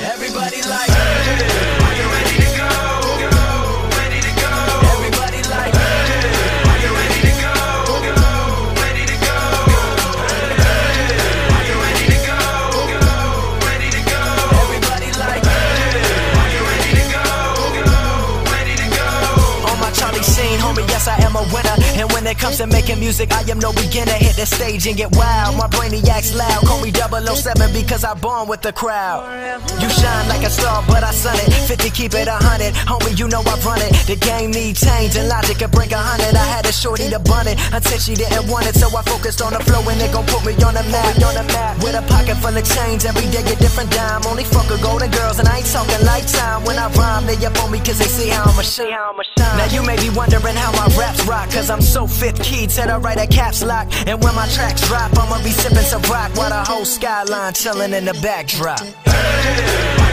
Everybody like, when it comes to making music, I am no beginner. Hit the stage and get wild. My brainiac's loud. Call me 007 because I born with the crowd. You shine like a star, but I sun it. 50, keep it a hundred. Homie, you know I run it. The game need change and logic can break a hundred. Shorty to bunny until she didn't want it. So I focused on the flow and it gon' put me on the map. On the map. With a pocket full of change, every day a different dime. Only fuck with golden girls and I ain't talking lifetime. When I rhyme, they up on me cause they see how I'm a shine. Now you may be wondering how my raps rock. Cause I'm so fifth key to the right at caps lock. And when my tracks drop, I'ma be sipping some rock while the whole skyline chilling in the backdrop. Are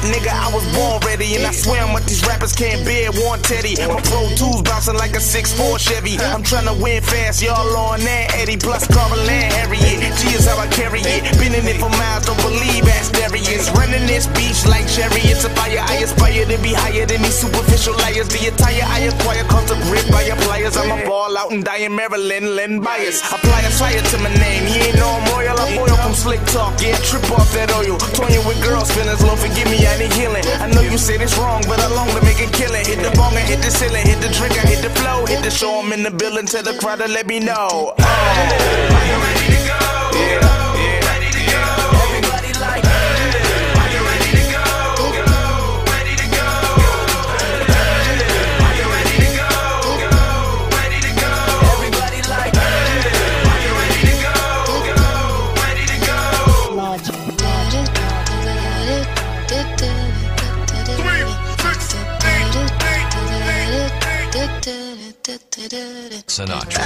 nigga, I was born ready, and I swear what these rappers can't bear. One Teddy, my Pro Tools bouncing like a 6'4 Chevy. I'm trying to win fast, y'all on that Eddie plus Carl and Harriet. G is how I carry it. Been in it for miles, don't believe ask Darius. Running this beach like chariots of fire. I aspire to be higher than these superficial liars. The attire I acquire comes to grip by your pliers. I'm a ball out and die in Maryland, Len Bias. Apply a fire to my name. Trip off that oil. Toying with girls, feelings low, forgive me, I need healing. I know you say this wrong, but I long to make it killing. Hit the bong and hit the ceiling, hit the trigger, hit the flow, hit the show. I'm in the building, tell the crowd to let me know. Are you ready to go? Yeah, Sinatra.